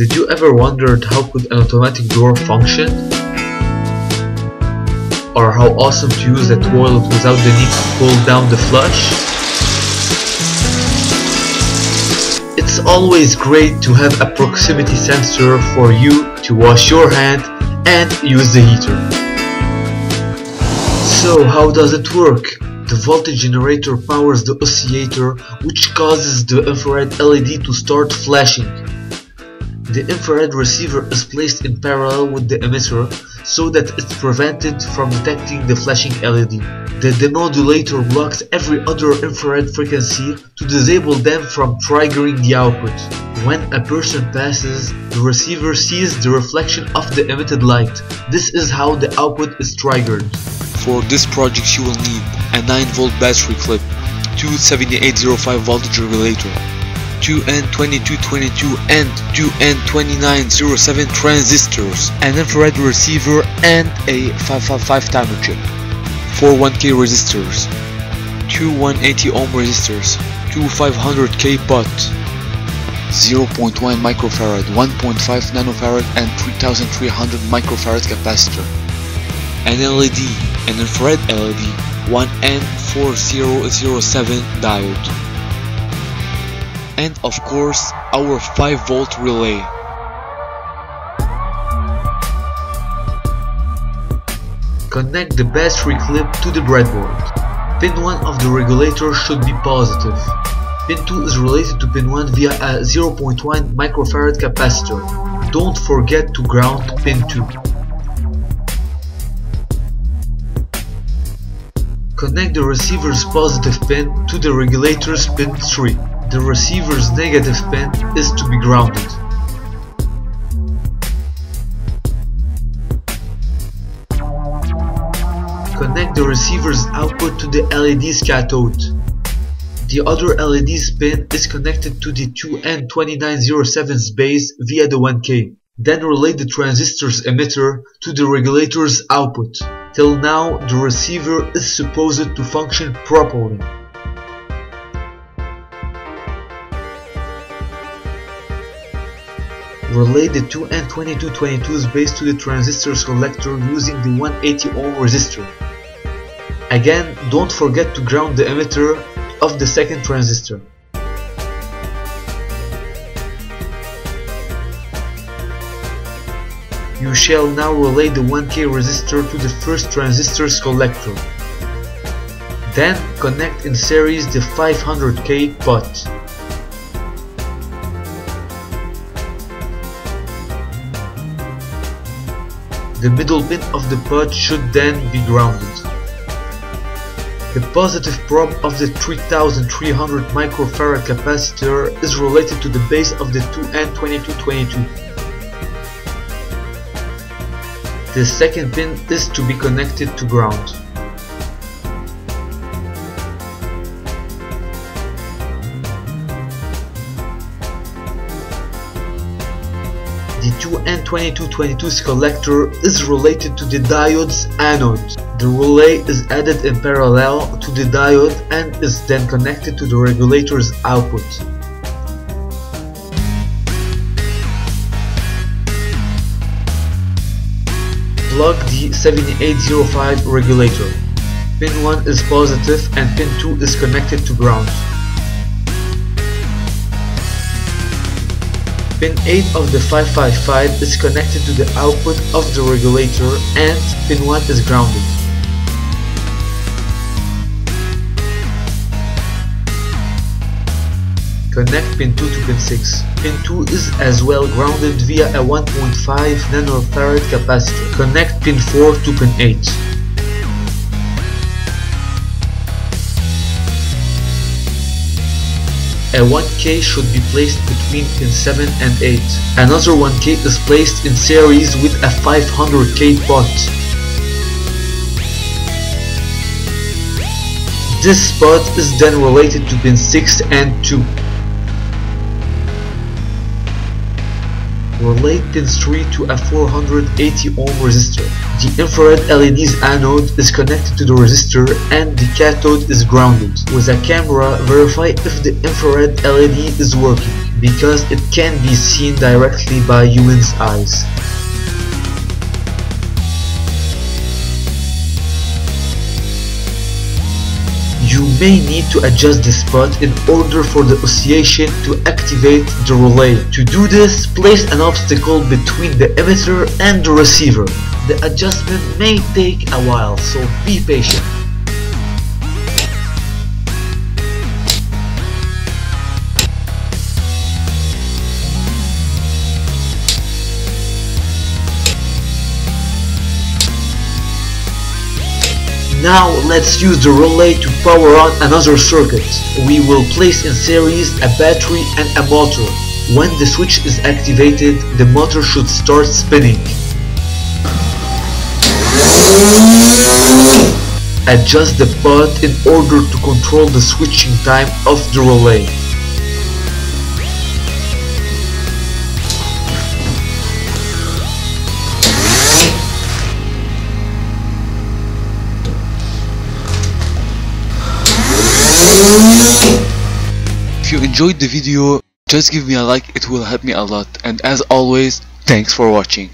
Did you ever wondered how could an automatic door function? Or how awesome to use a toilet without the need to pull down the flush? It's always great to have a proximity sensor for you to wash your hand and use the heater. So how does it work? The voltage generator powers the oscillator which causes the infrared LED to start flashing. The infrared receiver is placed in parallel with the emitter so that it's prevented from detecting the flashing LED. The demodulator blocks every other infrared frequency to disable them from triggering the output. When a person passes, the receiver sees the reflection of the emitted light. This is how the output is triggered. For this project you will need a 9V battery clip, 27805 voltage regulator, 2N2222 and two N2907 transistors, an infrared receiver and a 555 timer chip, four 1K resistors, two 180 ohm resistors, two 500K pot, 0.1 microfarad, 1.5 nanofarad and 3300 microfarad capacitor, an LED, an infrared LED, one N4007 diode, and of course our 5 volt relay. Connect the battery clip to the breadboard. Pin 1 of the regulator should be positive. Pin 2 is related to pin 1 via a 0.1 microfarad capacitor. Don't forget to ground pin 2. Connect the receiver's positive pin to the regulator's pin 3. The receiver's negative pin is to be grounded. Connect the receiver's output to the LED's cathode. The other LED's pin is connected to the 2N2907's base via the 1K. Then relate the transistor's emitter to the regulator's output. Till now, the receiver is supposed to function properly. Relay the 2N2222's base to the transistor's collector using the 180 ohm resistor. Again, don't forget to ground the emitter of the second transistor. You shall now relay the 1K resistor to the first transistor's collector. Then connect in series the 500K pot. The middle pin of the pot should then be grounded. The positive probe of the 3300 microfarad capacitor is related to the base of the 2N2222. The second pin is to be connected to ground. The 2N2222's collector is related to the diode's anode. The relay is added in parallel to the diode and is then connected to the regulator's output. Plug the 7805 regulator. Pin 1 is positive and pin 2 is connected to ground. Pin 8 of the 555 is connected to the output of the regulator and pin 1 is grounded. Connect pin 2 to pin 6. Pin 2 is as well grounded via a 1.5 nanofarad capacitor. Connect pin 4 to pin 8. A 1K should be placed between pin 7 and 8. Another 1K is placed in series with a 500K pot. This spot is then related to pin 6 and 2. Relate pin 3 to a 480 ohm resistor. The infrared LED's anode is connected to the resistor and the cathode is grounded. With a camera, verify if the infrared LED is working. because it can be seen directly by human's eyes. May need to adjust the spot in order for the oscillation to activate the relay. To do this, place an obstacle between the emitter and the receiver. The adjustment may take a while, so be patient. Now let's use the relay to power on another circuit. We will place in series a battery and a motor. When the switch is activated, the motor should start spinning. Adjust the pot in order to control the switching time of the relay. If you enjoyed the video, just give me a like, it will help me a lot. And as always, thanks for watching.